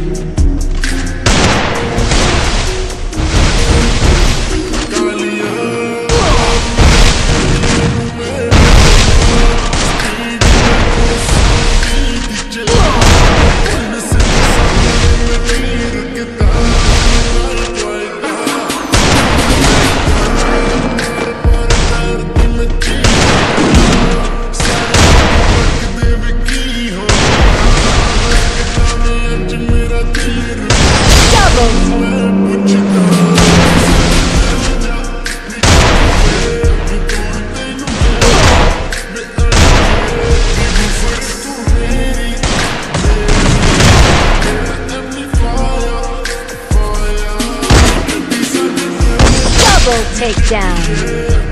Double Double takedown.